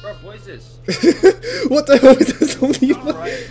Bro, what is this? what the hell is this? Holy Right.